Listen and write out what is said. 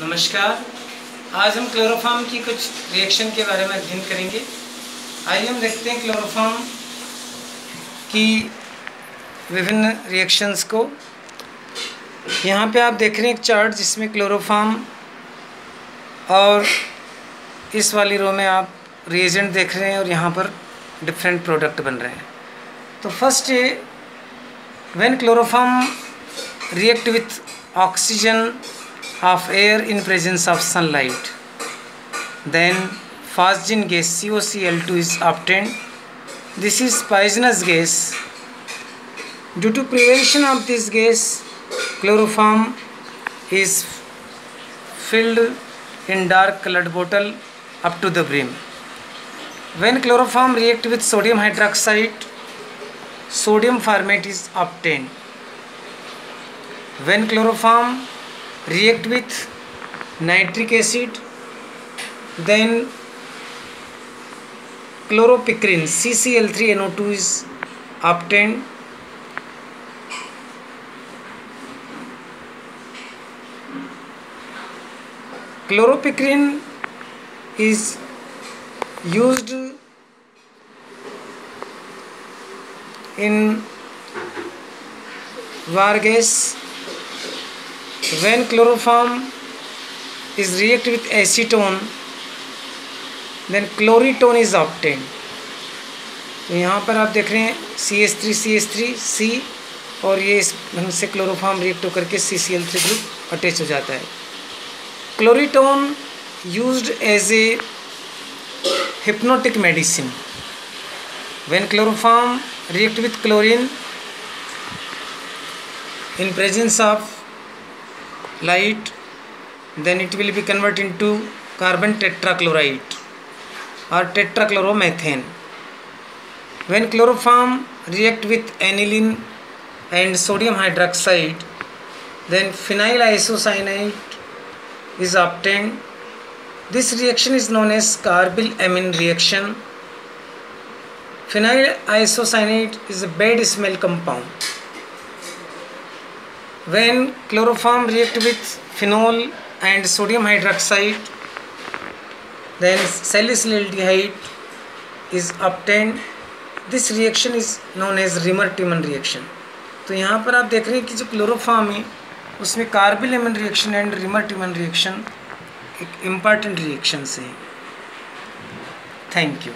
नमस्कार। आज हम क्लोरोफॉर्म की कुछ रिएक्शन के बारे में अध्ययन करेंगे। आइए हम देखते हैं क्लोरोफॉर्म की विभिन्न रिएक्शंस को। यहाँ पे आप देख रहे हैं एक चार्ट जिसमें क्लोरोफॉर्म और इस वाली रो में आप रिएजेंट देख रहे हैं और यहाँ पर डिफरेंट प्रोडक्ट बन रहे हैं। तो फ़र्स्ट ये when chloroform react with oxygen of air in presence of sunlight. Then phosgene gas COCl2 is obtained. This is poisonous gas. Due to prevention of this gas chloroform is filled in dark colored bottle up to the brim. When chloroform react with sodium hydroxide sodium formate is obtained. When chloroform react with nitric acid then chloropicrin CCl3NO2 is obtained chloropicrin is used in Vargas when chloroform is react with acetone, then chloritone is obtained. तो यहाँ पर आप देख रहे हैं C S three C S three C और ये इस ढंग से क्लोरोफाम रिएक्ट होकर के C C L three group attach हो जाता है। Chloritone use as a hypnotic medicine when chloroform react with chlorine in presence of light then it will be converted into carbon tetrachloride or tetrachloromethane. When chloroform react with aniline and sodium hydroxide then phenyl isocyanate is obtained. This reaction is known as carbyl amine reaction. Phenyl isocyanate is a bad smell compound when chloroform react with phenol and sodium hydroxide then salicylaldehyde is obtained this reaction is known as Reimer Tiemann reaction तो यहाँ पर आप देख रहे हैं कि जो chloroform है उसमें carbyl reaction and Reimer Tiemann reaction एक इंपॉर्टेंट रिएक्शन से थैंक यू